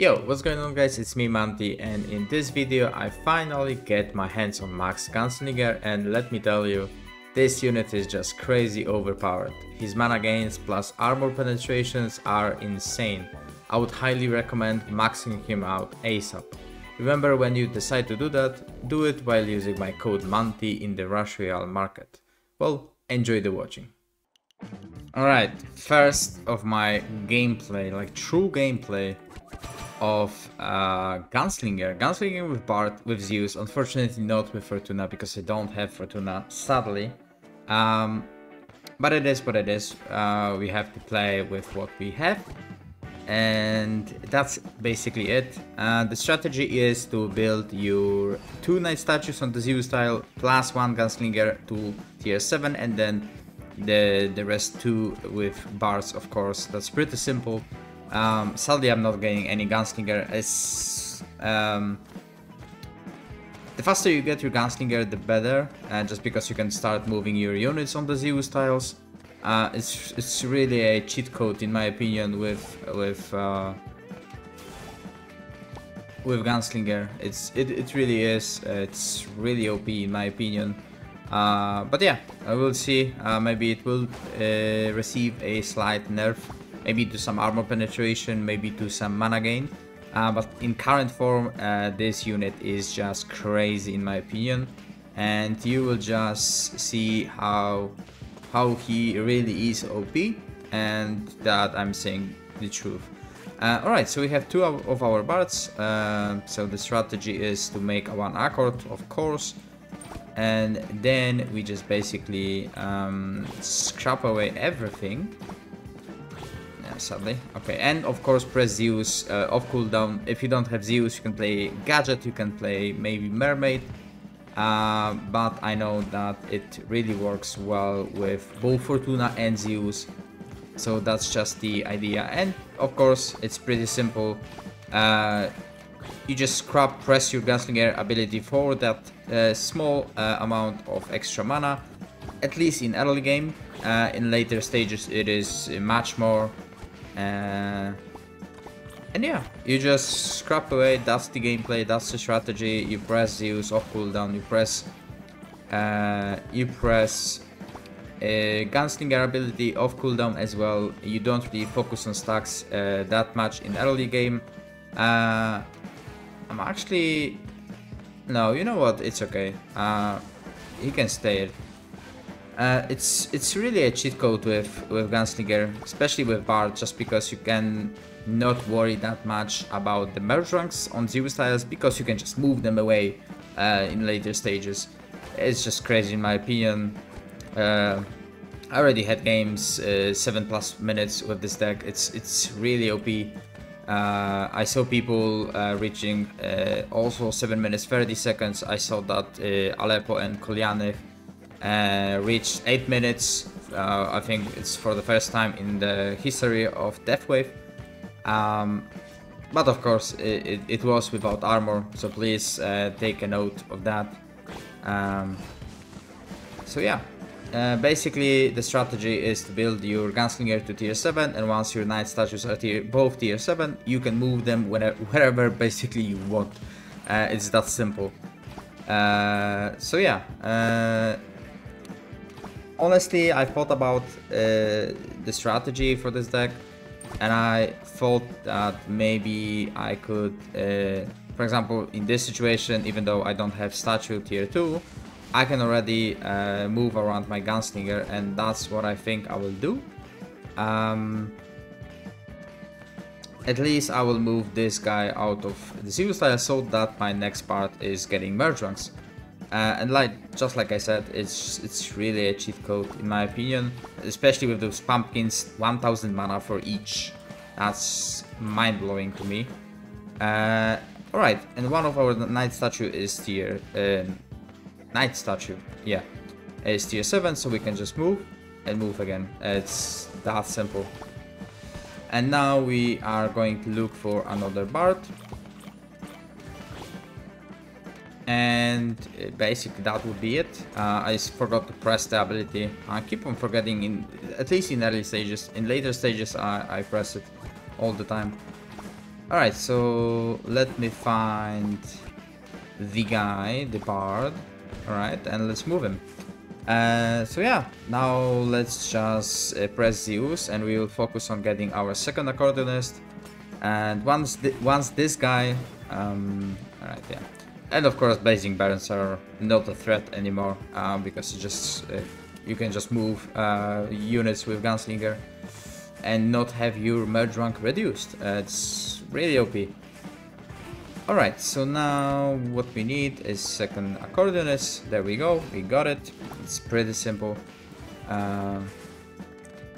Yo, what's going on guys, it's me Manty and in this video I finally get my hands on Max Gunslinger and let me tell you, this unit is just crazy overpowered. His mana gains plus armor penetrations are insane. I would highly recommend maxing him out ASAP. Remember when you decide to do that, do it while using my code MANTY in the Rush Royale market. Well, enjoy the watching. Alright, first of my gameplay, like true gameplay of uh, Gunslinger. Gunslinger with Bard, with Zeus, unfortunately not with Fortuna because I don't have Fortuna, sadly. Um, but it is what it is. Uh, we have to play with what we have. And that's basically it. Uh, the strategy is to build your two Knight statues on the Zeus style, plus one Gunslinger to tier 7, and then the, the rest two with bars, of course. That's pretty simple. Um, sadly, I'm not getting any Gunslinger. It's, um, the faster you get your Gunslinger, the better, uh, just because you can start moving your units on the Zeus tiles. Uh, it's it's really a cheat code in my opinion with with uh, with Gunslinger. It's it, it really is. it's really OP in my opinion. Uh, but yeah, I will see. Uh, maybe it will uh, receive a slight nerf maybe do some armor penetration, maybe do some mana gain. Uh, but in current form, uh, this unit is just crazy in my opinion. And you will just see how how he really is OP and that I'm saying the truth. Uh, Alright, so we have two of our bards. Uh, so the strategy is to make one accord, of course. And then we just basically um, scrap away everything sadly. Okay, and of course press Zeus uh, off cooldown. If you don't have Zeus, you can play Gadget, you can play maybe Mermaid. Uh, but I know that it really works well with both Fortuna and Zeus. So that's just the idea. And of course, it's pretty simple. Uh, you just scrap press your Gunslinger ability for that uh, small uh, amount of extra mana. At least in early game. Uh, in later stages it is much more uh, and yeah, you just scrap away, that's the gameplay, that's the strategy, you press Zeus off cooldown, you press uh, you press uh, Gunslinger ability off cooldown as well, you don't really focus on stacks uh, that much in early game. Uh, I'm actually... No, you know what, it's okay. Uh, he can stay uh, it's it's really a cheat code with with Gunslinger, especially with Bard, just because you can not worry that much about the merge ranks on Zeus styles because you can just move them away uh, in later stages. It's just crazy in my opinion. Uh, I already had games uh, seven plus minutes with this deck. It's it's really OP. Uh, I saw people uh, reaching also 7 minutes 30 seconds. I saw that Aleppo and Kolyanych uh, reached 8 minutes. Uh, I think it's for the first time in the history of Deathwave. Um, but of course, it, it, it, was without armor, so please uh, take a note of that. Um, so yeah, uh, basically the strategy is to build your Gunslinger to tier 7 and once your Knight statues are tier, both tier 7, you can move them whenever, wherever basically you want. Uh, it's that simple. Uh, so yeah, honestly, I thought about uh, the strategy for this deck, and I thought that maybe I could, uh, for example, in this situation, even though I don't have statue tier 2, I can already uh, move around my gunslinger, and that's what I think I will do. Um, at least I will move this guy out of the Zeus style so that my next bard is getting merge ranks. Uh, and like just like I said, it's it's really a cheat code in my opinion, especially with those pumpkins, 1000 mana for each. That's mind-blowing to me. Uh, Alright, and one of our knight statue is tier... Uh, knight statue, yeah. It's tier 7, so we can just move and move again. It's that simple. And now we are going to look for another bard and uh, basically that would be it. Uh, I forgot to press the ability. I keep on forgetting, in at least in early stages. In later stages I, I press it all the time. Alright, so let me find the guy, the bard. Alright, and let's move him. Uh, so yeah, now let's just uh, press Zeus and we will focus on getting our second accordionist. And once th once this guy, um, alright, yeah. And of course, Blazing Barons are not a threat anymore uh, because you just uh, you can just move uh, units with Gunslinger and not have your merge rank reduced. Uh, it's really OP. Alright, so now what we need is second accordionist. There we go, we got it. It's pretty simple. Uh,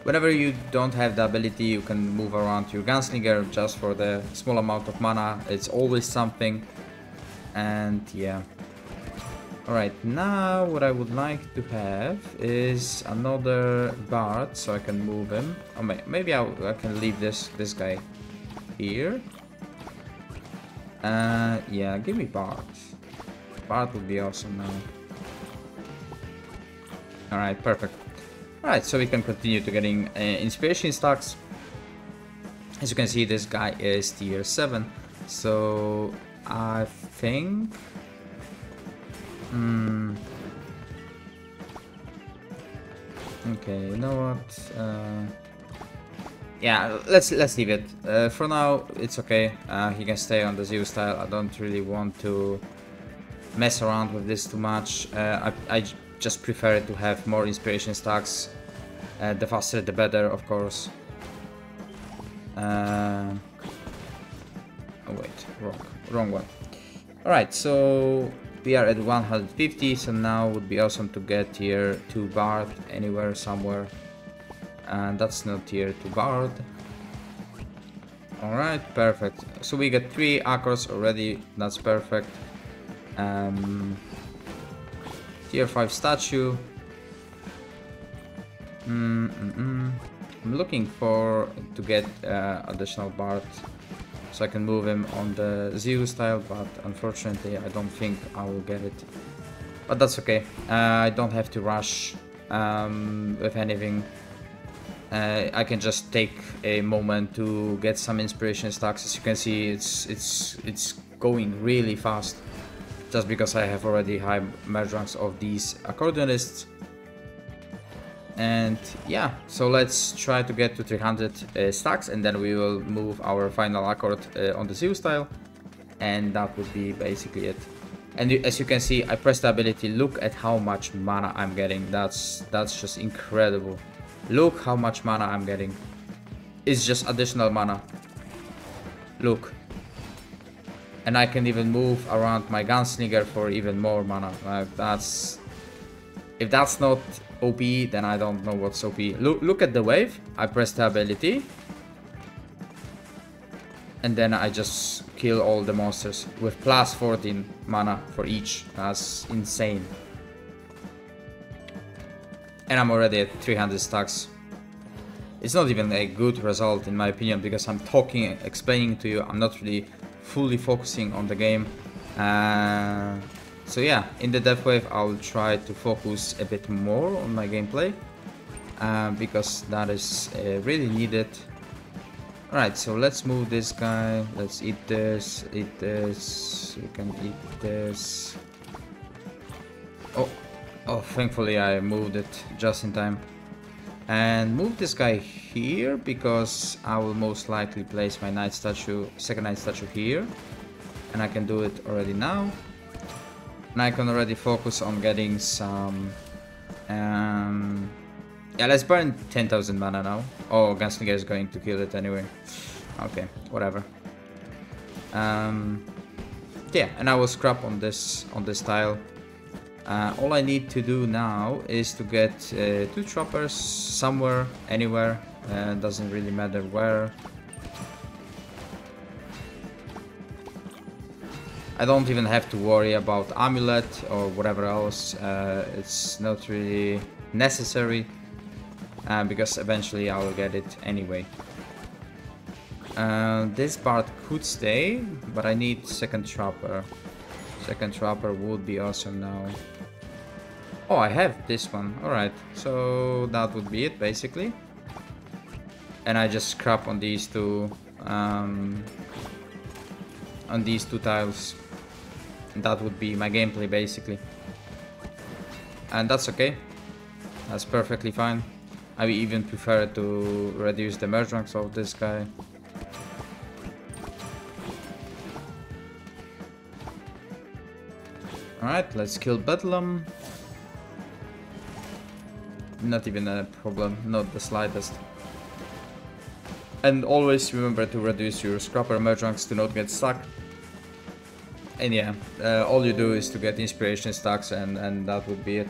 whenever you don't have the ability, you can move around your gunslinger just for the small amount of mana. It's always something. And yeah. Alright, now what I would like to have is another bard so I can move him. Oh, maybe I, I can leave this this guy here. Uh, yeah, give me bard. Bard would be awesome now. Alright, perfect. Alright, so we can continue to getting uh, inspiration stocks. As you can see, this guy is tier 7. So I think Hmm. Okay, you know what? Uh, yeah, let's let's leave it. Uh, for now, it's okay. Uh, he can stay on the Zeus style. I don't really want to mess around with this too much. Uh, I, I just prefer to have more inspiration stacks. Uh, the faster the better, of course. Uh, oh wait, wrong, wrong one. Alright, so we are at 150, so now would be awesome to get tier 2 Bard anywhere, somewhere. And that's not tier 2 Bard. Alright, perfect. So we get 3 Acros already, that's perfect. Um, tier 5 statue. Mm -mm -mm. I'm looking for to get uh, additional Bard so I can move him on the Zeus style, but unfortunately I don't think I will get it. But that's okay, uh, I don't have to rush um, with anything. Uh, I can just take a moment to get some inspiration stacks. As you can see, it's it's it's going really fast, just because I have already high merge ranks of these accordionists. And yeah, so let's try to get to 300 uh, stacks and then we will move our final accord uh, on the Zeus style. And that would be basically it. And as you can see, I press the ability, look at how much mana I'm getting. That's, that's just incredible. Look how much mana I'm getting. It's just additional mana. Look. And I can even move around my gunslinger for even more mana. Like that's... If that's not OP, then I don't know what's OP. Look, look at the wave. I press the ability. And then I just kill all the monsters with plus 14 mana for each. That's insane. And I'm already at 300 stacks. It's not even a good result in my opinion because I'm talking, explaining to you. I'm not really fully focusing on the game. Uh, so yeah, in the Death Wave I'll try to focus a bit more on my gameplay uh, because that is uh, really needed. Alright, so let's move this guy, let's eat this, eat this, we can eat this. Oh, oh, thankfully I moved it just in time. And move this guy here because I will most likely place my knight statue, second knight statue here. And I can do it already now. And I can already focus on getting some... Um, yeah, let's burn 10,000 mana now. Oh, Gunslinger is going to kill it anyway. Okay, whatever. Um, yeah, and I will scrap on this on this tile. Uh, all I need to do now is to get uh, two choppers somewhere, anywhere. Uh, doesn't really matter where. I don't even have to worry about amulet or whatever else. Uh, it's not really necessary uh, because eventually I will get it anyway. Uh, this part could stay, but I need second trapper. Second trapper would be awesome now. Oh, I have this one. Alright, so that would be it basically. And I just scrap on these two um, on these two tiles. That would be my gameplay basically. And that's okay. That's perfectly fine. I even prefer to reduce the merge ranks of this guy. Alright, let's kill Bedlam. Not even a problem, not the slightest. And always remember to reduce your scrapper merge ranks to not get stuck. And yeah, uh, all you do is to get inspiration stacks and, and that would be it.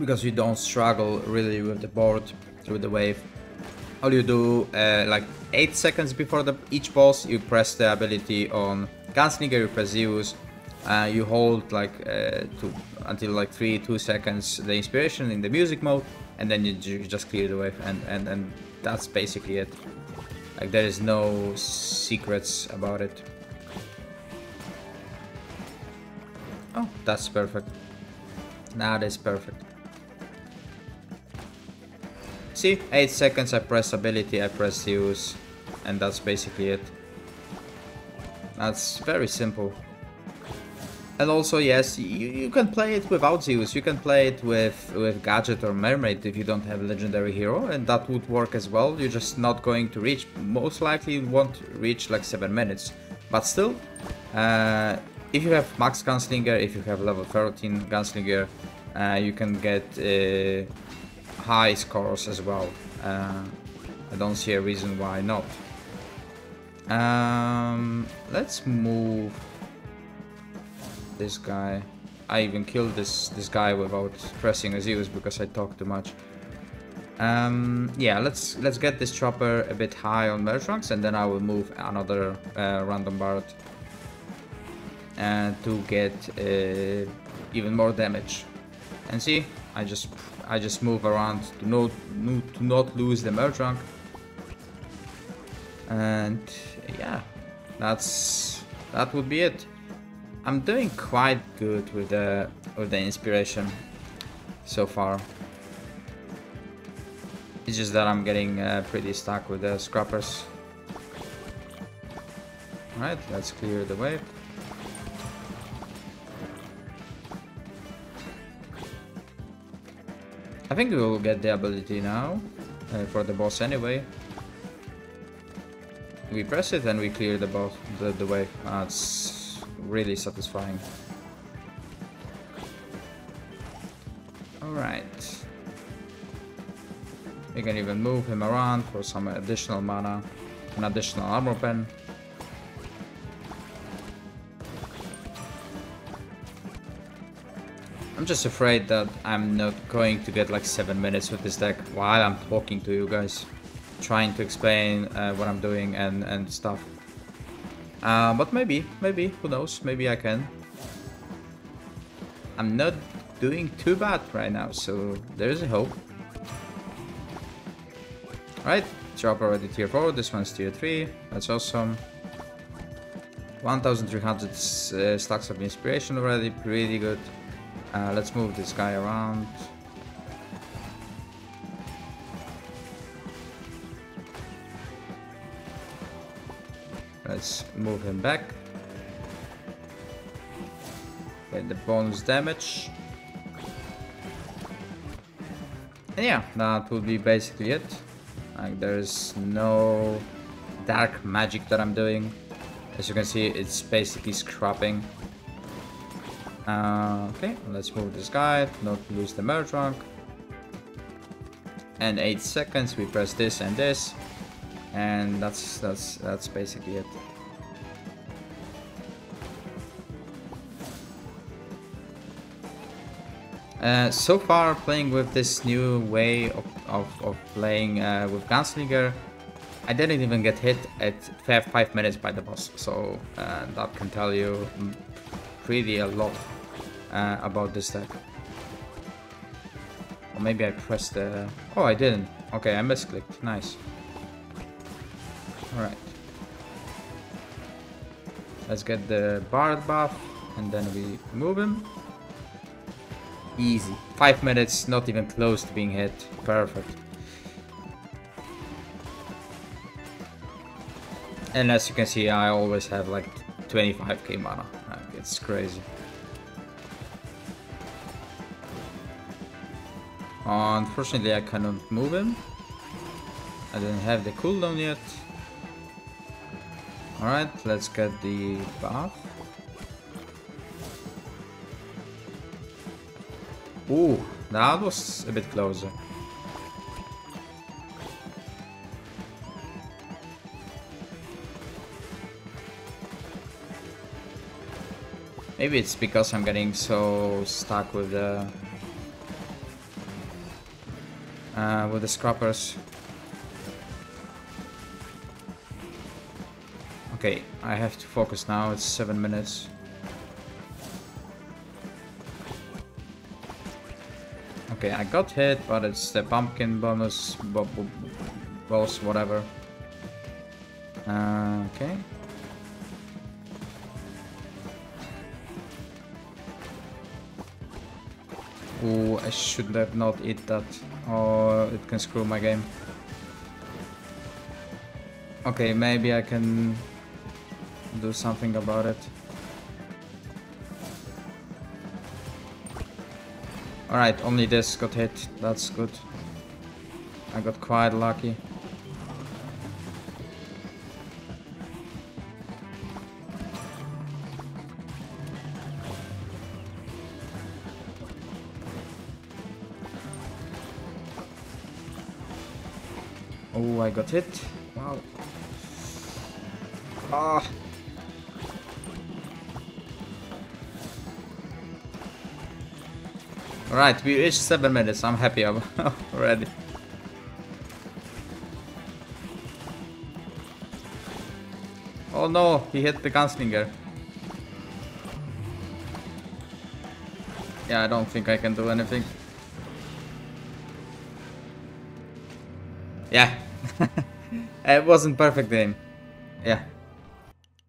Because you don't struggle really with the board through the wave. All you do, uh, like 8 seconds before the, each boss, you press the ability on Gunslinger, you press Zeus, uh, you hold like uh, to, until like 3, 2 seconds the inspiration in the music mode, and then you, you just clear the wave, and, and, and that's basically it. Like there is no secrets about it. Oh, that's perfect. Now that is perfect. See, 8 seconds I press ability, I press Zeus, and that's basically it. That's very simple. And also, yes, you, you can play it without Zeus, you can play it with, with Gadget or Mermaid if you don't have a legendary hero, and that would work as well. You're just not going to reach, most likely you won't reach like 7 minutes. But still, uh, if you have Max Gunslinger, if you have level 13 Gunslinger, uh, you can get uh, high scores as well. Uh, I don't see a reason why not. Um, let's move this guy. I even killed this this guy without pressing a Zeus because I talked too much. Um, yeah, let's let's get this chopper a bit high on merge ranks, and then I will move another uh, random bard uh, to get uh, even more damage. And see, I just I just move around to not to not lose the merge rank. And yeah, that's that would be it. I'm doing quite good with the with the inspiration so far. It's just that I'm getting uh, pretty stuck with the scrappers. Alright, let's clear the way. I think we will get the ability now uh, for the boss anyway. We press it and we clear the boss the, the way. That's really satisfying. Alright. We can even move him around for some additional mana, an additional armor pen. I'm just afraid that I'm not going to get like 7 minutes with this deck while I'm talking to you guys. Trying to explain uh, what I'm doing and, and stuff. Uh, but maybe, maybe, who knows, maybe I can. I'm not doing too bad right now, so there's a hope. Right, drop already tier 4, this one's tier 3, that's awesome. 1300 uh, stacks of inspiration already, pretty good. Uh, let's move this guy around. Let's move him back. Get the bonus damage. And yeah, that would be basically it. Like there's no dark magic that I'm doing. As you can see, it's basically scrapping. Uh, okay, let's move this guy, not lose the merge rank. And 8 seconds, we press this and this and that's that's that's basically it uh, so far playing with this new way of, of, of playing uh, with Gunslinger I didn't even get hit at 5 minutes by the boss. So uh, that can tell you pretty a lot uh, about this deck. Or maybe I pressed the... oh I didn't. Okay I misclicked. Nice. Alright. Let's get the Bard buff and then we move him. Easy. Five minutes, not even close to being hit. Perfect. And as you can see, I always have like 25k mana. Like, it's crazy. Unfortunately, I cannot move him. I didn't have the cooldown yet. Alright, let's get the buff. Ooh, that was a bit closer. Maybe it's because I'm getting so stuck with the uh, with the scrappers. Okay, I have to focus now. It's seven minutes. Okay, I got hit, but it's the pumpkin bonus, boss, whatever. Uh, okay. Ooh, I should have not eat that, or it can screw my game. Okay, maybe I can do something about it. Alright, only this got hit. That's good. I got quite lucky. Oh, I got hit. Wow. Ah. Alright, we reached 7 minutes, I'm happy already. Oh no, he hit the gunslinger. Yeah, I don't think I can do anything. Yeah. it wasn't perfect game. Yeah.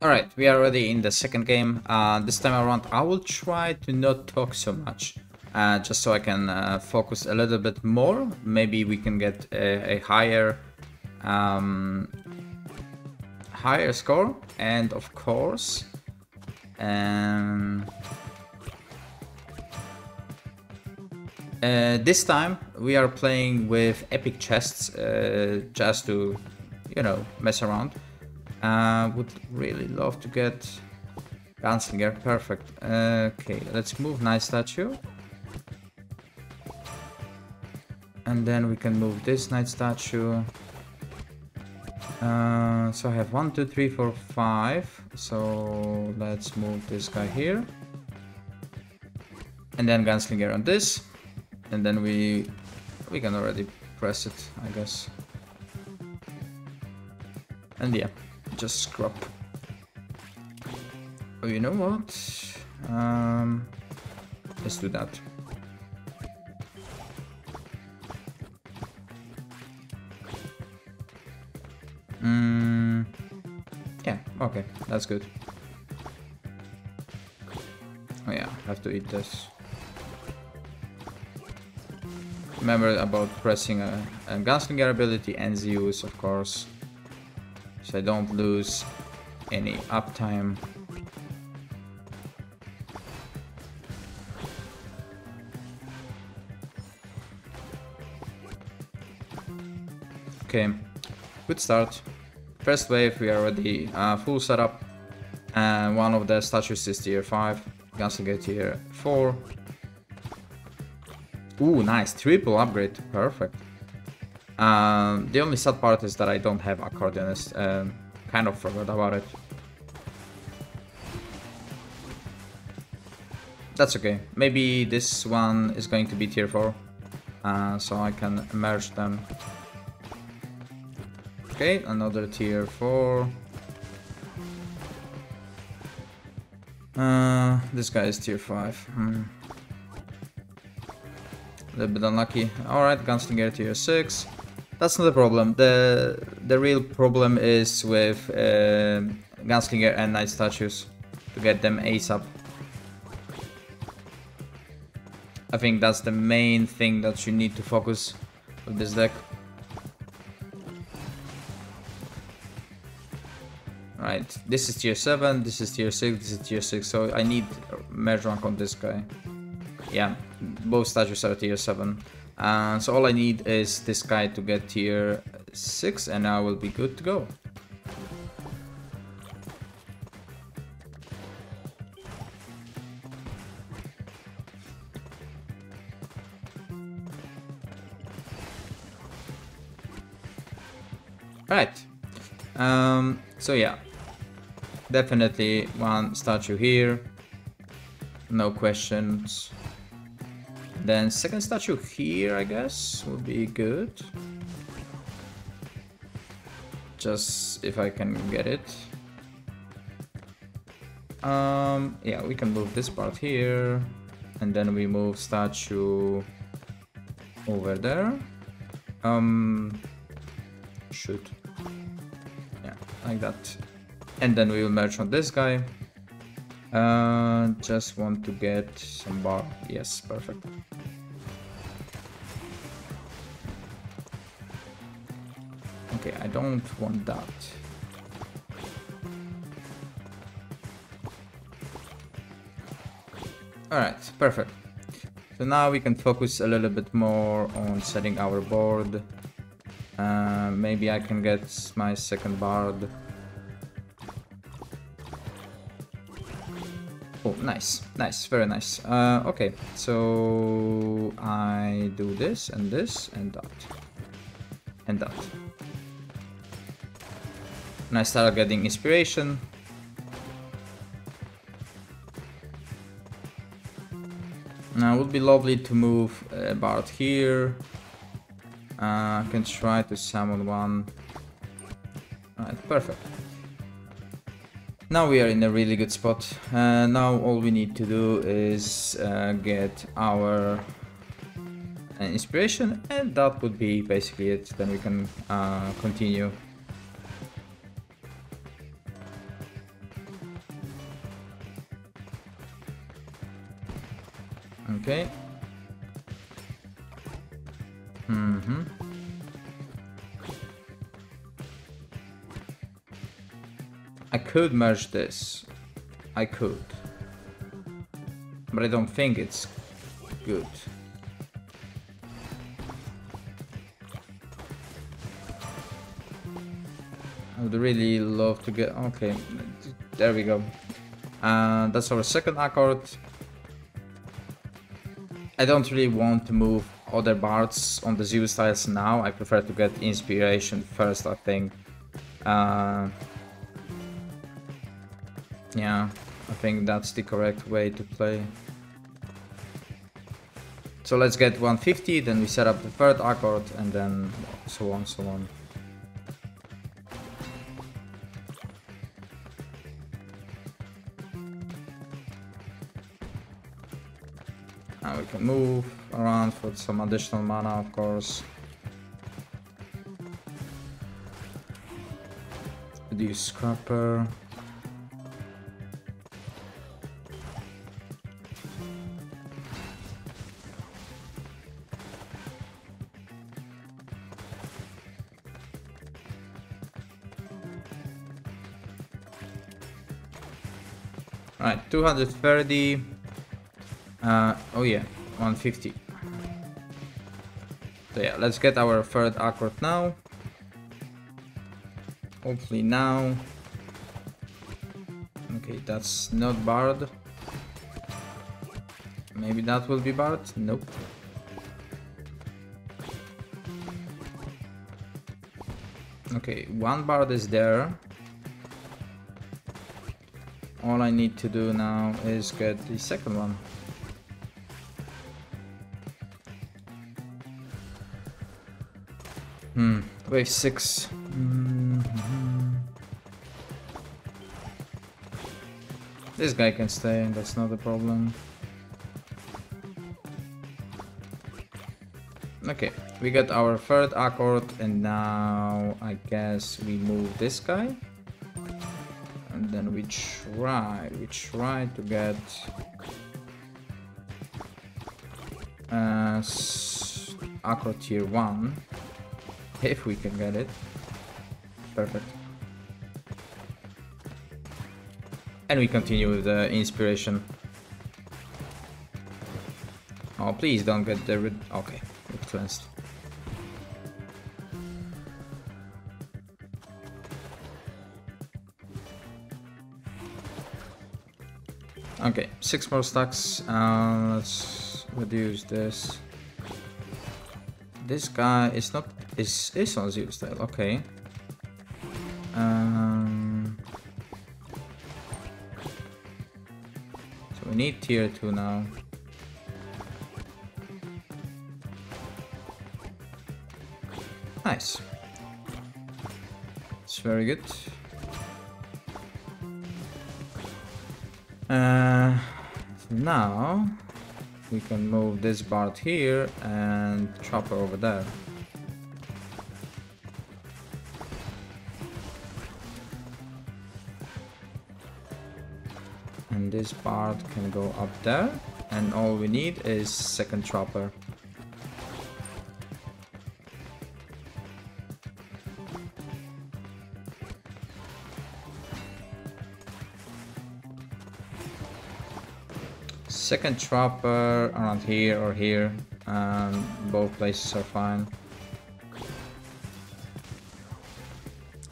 Alright, we are already in the second game. Uh, this time around I will try to not talk so much uh, just so I can uh, focus a little bit more. Maybe we can get a, a higher um, higher score, and of course, um, uh, this time we are playing with epic chests uh, just to, you know, mess around. Uh, would really love to get Gunslinger, perfect. okay, let's move Knight Statue. And then we can move this knight statue. Uh, so I have one, two, three, four, five. So let's move this guy here. And then Gunslinger on this. And then we we can already press it, I guess. And yeah, just scrub. Oh, you know what? Um, let's do that. Mm, yeah, okay, that's good. Oh yeah, I have to eat this. Remember about pressing a, a gunslinger ability and Zeus, of course. So I don't lose any uptime. Okay, good start. First wave, we are already uh, full setup. And one of the statues is tier 5. Gunslinger tier 4. Ooh, nice. Triple upgrade. Perfect. Um, the only sad part is that I don't have accordionist. Um, kind of forgot about it. That's okay. Maybe this one is going to be tier 4. Uh, so I can merge them Okay, another tier 4. Uh, this guy is tier 5. Hmm. A little bit unlucky. Alright, Gunslinger tier 6. That's not the problem. The the real problem is with uh, Gunslinger and Knight Statues. To get them ASAP. I think that's the main thing that you need to focus with this deck. Right, this is tier 7, this is tier 6, this is tier 6, so I need merge rank on this guy. Yeah, both statues are tier 7. Uh, so all I need is this guy to get tier 6 and I will be good to go. Right. Um, so yeah, definitely one statue here. No questions. Then second statue here, I guess, would be good. Just if I can get it. Um, yeah, we can move this part here. And then we move statue over there. Um, shoot Yeah, like that. And then we will merge on this guy. Uh, just want to get some bar. Yes, perfect. Okay, I don't want that. Alright, perfect. So now we can focus a little bit more on setting our board. Uh, maybe I can get my second bard. Oh, nice, nice, very nice. Uh, okay, so I do this and this and that. And that. And I start getting inspiration. Now it would be lovely to move a bard here uh, I can try to summon one. Alright, perfect. Now we are in a really good spot. Uh, now all we need to do is uh, get our uh, inspiration and that would be basically it. Then we can uh, continue. Okay, Mm-hmm. I could merge this. I could. But I don't think it's good. I would really love to get... Okay, there we go. Uh, that's our second accord. I don't really want to move other bards on the Zeus styles now. I prefer to get inspiration first, I think. Uh, yeah, I think that's the correct way to play. So let's get 150, then we set up the third accord, and then so on, so on. Now we can move around for some additional mana, of course. Use Scrapper. Alright, 230 uh, oh yeah, 150. So yeah, let's get our third accord now. Hopefully now. Okay, that's not Bard. Maybe that will be Bard? Nope. Okay, one Bard is there. All I need to do now is get the second one. Hmm, wave 6. Mm -hmm. This guy can stay, and that's not a problem. Okay, we got our third accord and now I guess we move this guy. Then we try, we try to get uh, accord tier 1. If we can get it. Perfect. And we continue with the inspiration. Oh, please don't get the red. Okay, it cleansed. Six more stacks. Uh, let's reduce this. This guy is not is is on zero style. Okay. Um. So we need tier two now. Nice. It's very good. Uh, now we can move this part here and Chopper over there. And this part can go up there and all we need is second Chopper. Second chopper around here or here. Um, both places are fine.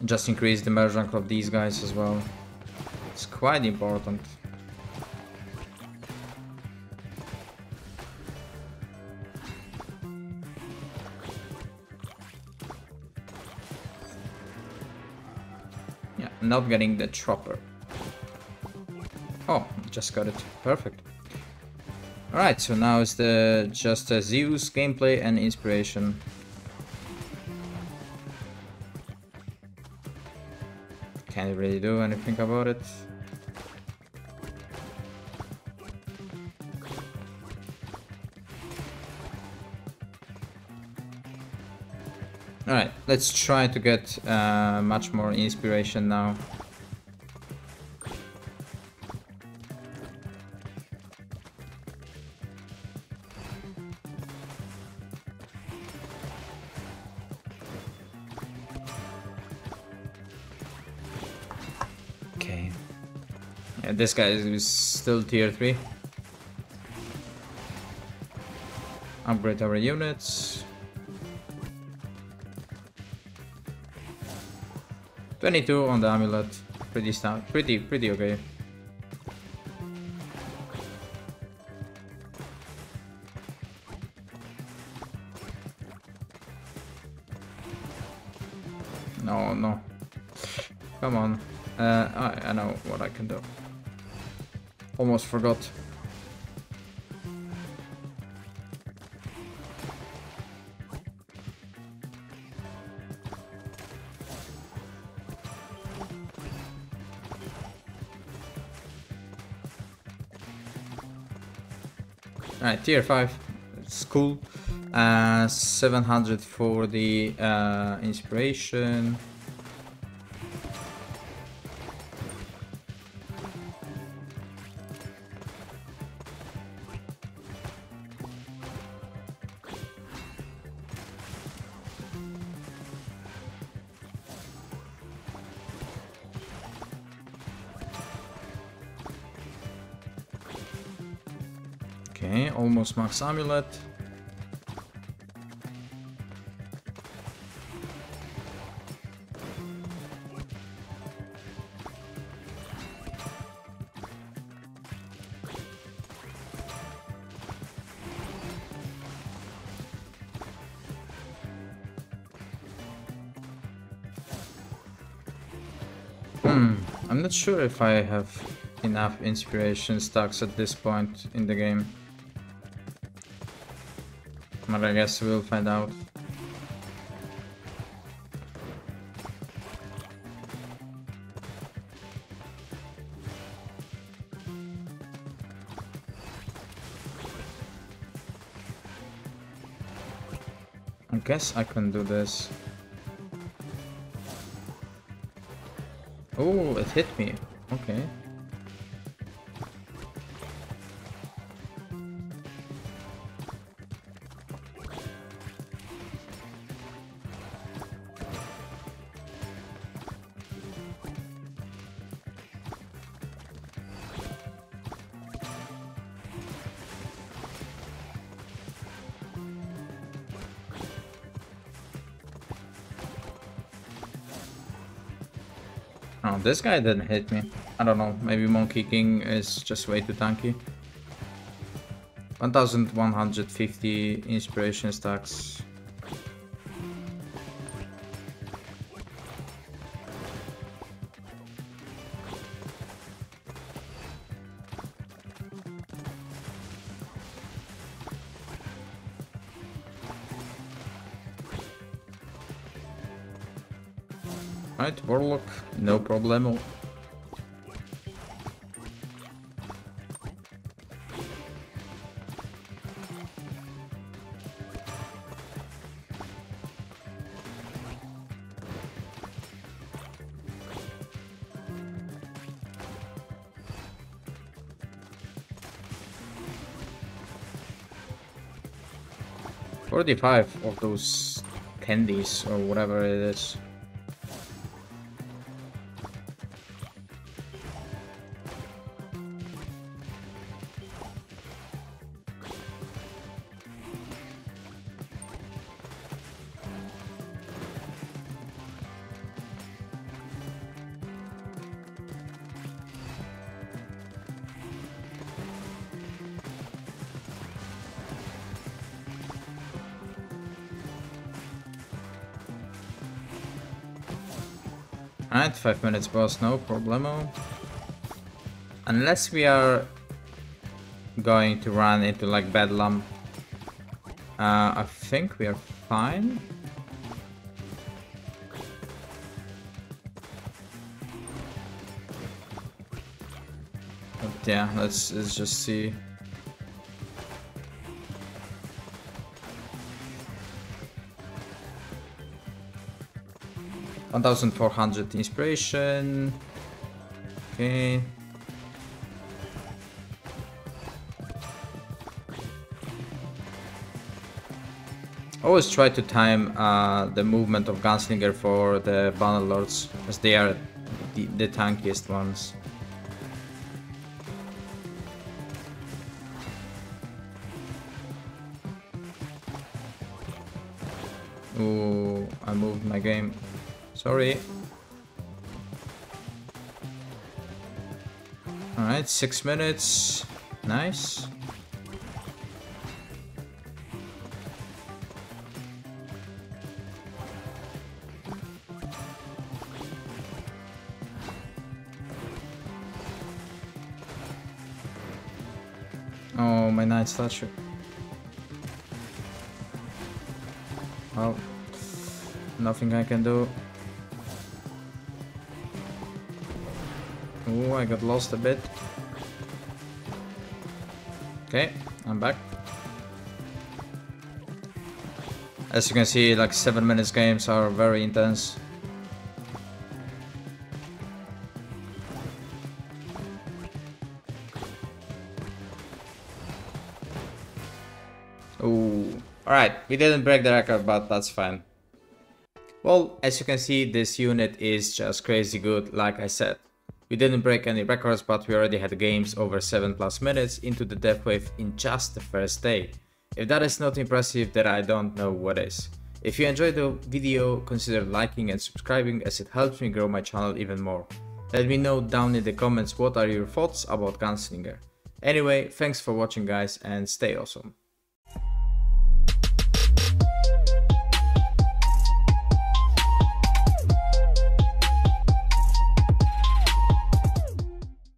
Just increase the merge rank of these guys as well. It's quite important. Yeah, not getting the chopper. Oh, just got it. Perfect. Alright, so now it's the just a Zeus gameplay and inspiration. Can't really do anything about it. Alright, let's try to get uh, much more inspiration now. This guy is still tier 3. Upgrade our units. 22 on the amulet. Pretty stout. Pretty, pretty okay. No, no. Come on. Uh, I, I know what I can do. Almost forgot. Alright, tier 5. It's cool. Uh, 700 for the uh, inspiration. Max amulet. Hmm, I'm not sure if I have enough inspiration stacks at this point in the game. But I guess we'll find out. I guess I can do this. Oh, it hit me. Okay. Oh, this guy didn't hit me. I don't know, maybe Monkey King is just way too tanky. 1150 inspiration stacks. No problemo. Forty-five of those candies or whatever it is. 5 minutes boss, no problemo. Unless we are going to run into like Bedlam, uh, I think we are fine. But yeah, let's, let's just see. 1400 inspiration. Okay. Always try to time uh, the movement of Gunslinger for the Bannerlords, as they are the, the tankiest ones. Ooh, I moved my game. Sorry. Alright, six minutes. Nice. Oh, my Knight Statue. Well, nothing I can do. Oh, I got lost a bit. Okay, I'm back. As you can see, like 7 minutes games are very intense. Alright, we didn't break the record, but that's fine. Well, as you can see, this unit is just crazy good, like I said. We didn't break any records, but we already had games over 7 plus minutes into the death wave in just the first day. If that is not impressive, then I don't know what is. If you enjoyed the video, consider liking and subscribing as it helps me grow my channel even more. Let me know down in the comments what are your thoughts about Gunslinger. Anyway, thanks for watching guys and stay awesome.